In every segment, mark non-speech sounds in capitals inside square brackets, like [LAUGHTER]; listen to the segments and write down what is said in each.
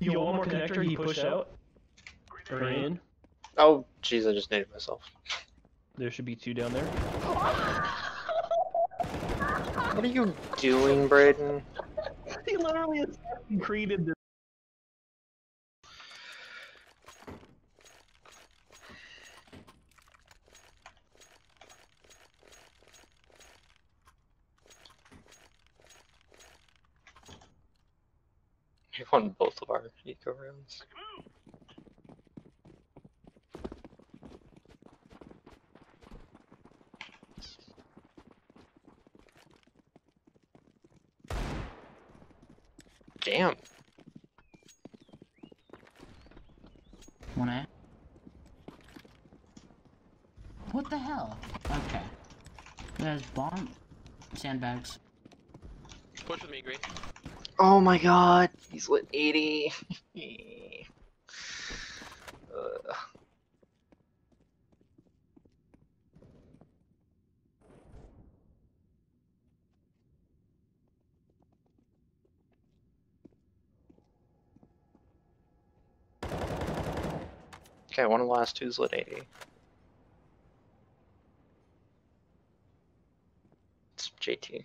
You want more connector? He pushed out. Or in. Oh, jeez, I just named myself. There should be two down there. What are you doing, Braden? [LAUGHS] he literally created this. He won both of our eco rounds. Damn. One A. What the hell? Okay. There's bomb sandbags. Push with me, Green. Oh my god, he's lit 80. [LAUGHS] Ugh. Okay, one of the last two's lit 80. It's JT.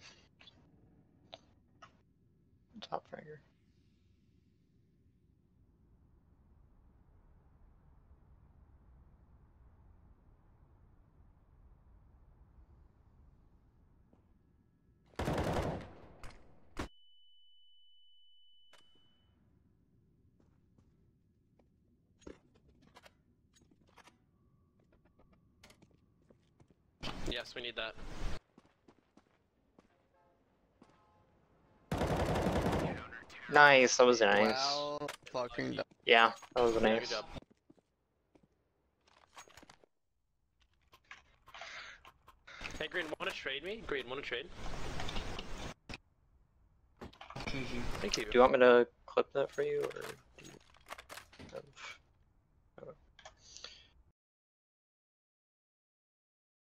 Top fragger. Yes, we need that. Nice, that was nice. Well, fucking done. Yeah, that was nice. Hey, Green, wanna trade me? Green, wanna trade? GG. Thank you. Do you want me to clip that for you, or